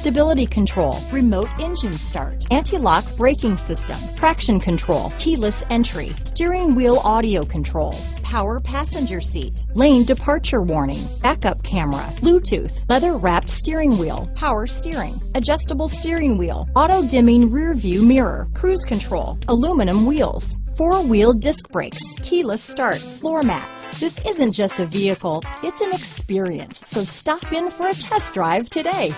stability control, remote engine start, anti-lock braking system, traction control, keyless entry, steering wheel audio controls, power passenger seat, lane departure warning, backup camera, Bluetooth, leather wrapped steering wheel, power steering, adjustable steering wheel, auto dimming rear view mirror, cruise control, aluminum wheels, four-wheel disc brakes, keyless start, floor mats. This isn't just a vehicle, it's an experience. So stop in for a test drive today.